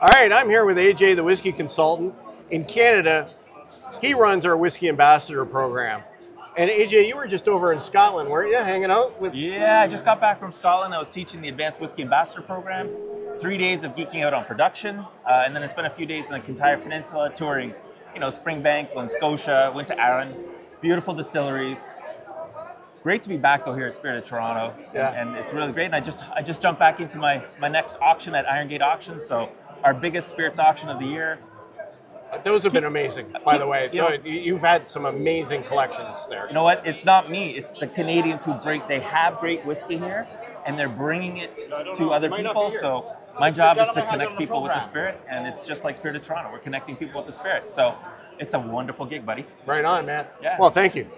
All right, I'm here with AJ, the whiskey consultant. In Canada, he runs our whiskey ambassador program. And AJ, you were just over in Scotland, weren't you, hanging out with? Yeah, I just got back from Scotland. I was teaching the Advanced Whiskey Ambassador program. Three days of geeking out on production, uh, and then I spent a few days in the Kintyre Peninsula touring, you know, Springbank, Glen Scotia, went to Arran, beautiful distilleries. Great to be back though here at Spirit of Toronto, Yeah. and, and it's really great. And I just I just jumped back into my my next auction at Iron Gate Auctions, so our biggest spirits auction of the year. Uh, those have been amazing, by the way. You know- You- You've had some amazing collections there. You know what? It's not me. It's the Canadians who bring. They have great whiskey here, and they're bringing it to other people. So my job is to gentleman has it on connect the people with the spirit, and it's just like Spirit of Toronto. We're connecting people with the spirit. So it's a wonderful gig, buddy. Right on, man. Yeah. Well, thank you.